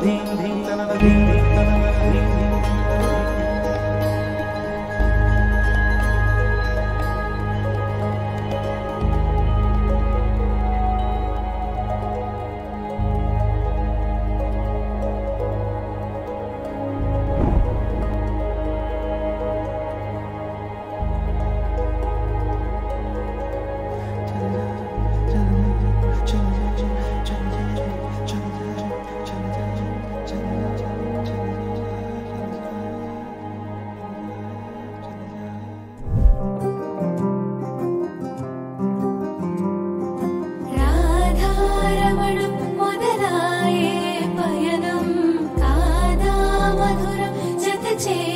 Radhin. Tea.